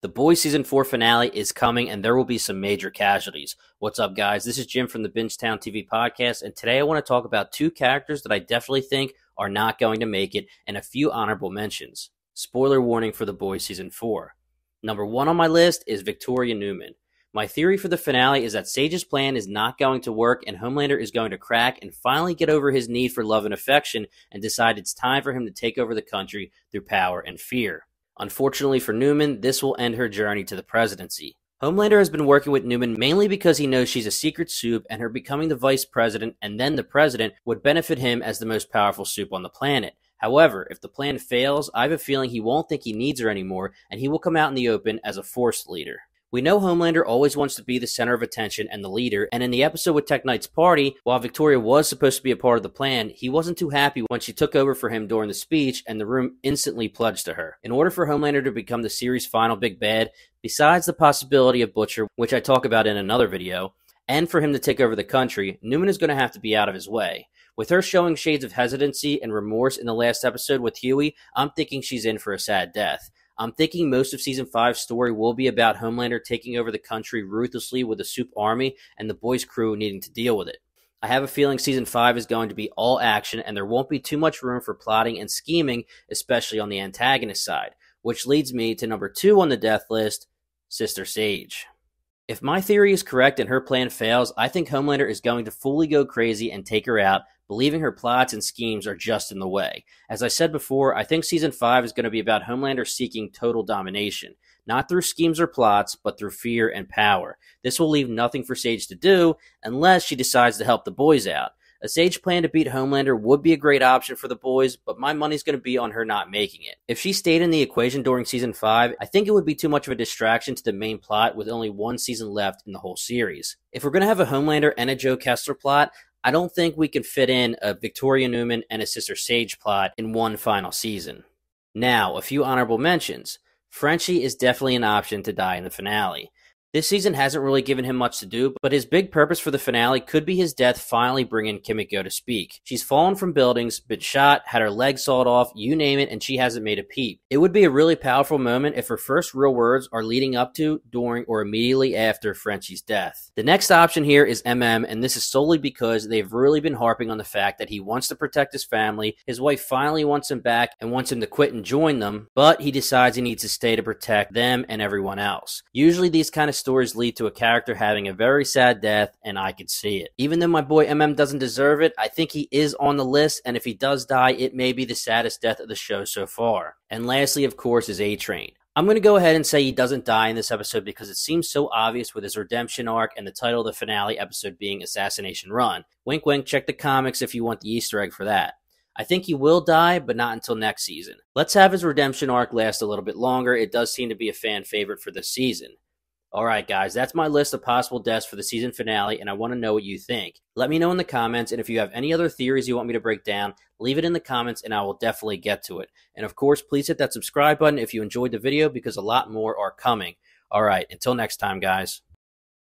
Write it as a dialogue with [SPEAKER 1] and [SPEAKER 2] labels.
[SPEAKER 1] The Boys Season 4 finale is coming and there will be some major casualties. What's up, guys? This is Jim from the Bingetown TV podcast, and today I want to talk about two characters that I definitely think are not going to make it and a few honorable mentions. Spoiler warning for The Boys Season 4. Number one on my list is Victoria Neuman. My theory for the finale is that Sage's plan is not going to work and Homelander is going to crack and finally get over his need for love and affection and decide it's time for him to take over the country through power and fear. Unfortunately for Neuman, this will end her journey to the presidency. Homelander has been working with Neuman mainly because he knows she's a secret supe and her becoming the vice president and then the president would benefit him as the most powerful supe on the planet. However, if the plan fails, I have a feeling he won't think he needs her anymore and he will come out in the open as a force leader. We know Homelander always wants to be the center of attention and the leader, and in the episode with Tek Knight's party, while Victoria was supposed to be a part of the plan, he wasn't too happy when she took over for him during the speech and the room instantly pledged to her. In order for Homelander to become the series' final big bad, besides the possibility of Butcher, which I talk about in another video, and for him to take over the country, Neuman is going to have to be out of his way. With her showing shades of hesitancy and remorse in the last episode with Hughie, I'm thinking she's in for a sad death. I'm thinking most of season five's story will be about Homelander taking over the country ruthlessly with the supe army and the boys' crew needing to deal with it. I have a feeling season five is going to be all action and there won't be too much room for plotting and scheming, especially on the antagonist side, which leads me to number two on the death list Sister Sage. If my theory is correct and her plan fails, I think Homelander is going to fully go crazy and take her out, believing her plots and schemes are just in the way. As I said before, I think season 5 is going to be about Homelander seeking total domination, not through schemes or plots, but through fear and power. This will leave nothing for Sage to do unless she decides to help the boys out. A Sage plan to beat Homelander would be a great option for the boys, but my money's going to be on her not making it. If she stayed in the equation during season 5, I think it would be too much of a distraction to the main plot with only one season left in the whole series. If we're going to have a Homelander and a Joe Kessler plot, I don't think we can fit in a Victoria Neuman and a Sister Sage plot in one final season. Now, a few honorable mentions. Frenchie is definitely an option to die in the finale. This season hasn't really given him much to do, but his big purpose for the finale could be his death finally bringing Kimiko to speak. She's fallen from buildings, been shot, had her leg sawed off, you name it, and she hasn't made a peep. It would be a really powerful moment if her first real words are leading up to, during, or immediately after Frenchie's death. The next option here is MM, and this is solely because they've really been harping on the fact that he wants to protect his family, his wife finally wants him back and wants him to quit and join them, but he decides he needs to stay to protect them and everyone else. Usually these kind of stories lead to a character having a very sad death, and I could see it. Even though my boy MM doesn't deserve it, I think he is on the list, and if he does die, it may be the saddest death of the show so far. And lastly, of course, is A Train. I'm going to go ahead and say he doesn't die in this episode because it seems so obvious with his redemption arc and the title of the finale episode being Assassination Run. Wink, wink, check the comics if you want the Easter egg for that. I think he will die, but not until next season. Let's have his redemption arc last a little bit longer. It does seem to be a fan favorite for this season. All right, guys, that's my list of possible deaths for the season finale, and I want to know what you think. Let me know in the comments, and if you have any other theories you want me to break down, leave it in the comments, and I will definitely get to it. And of course, please hit that subscribe button if you enjoyed the video, because a lot more are coming. All right, until next time, guys.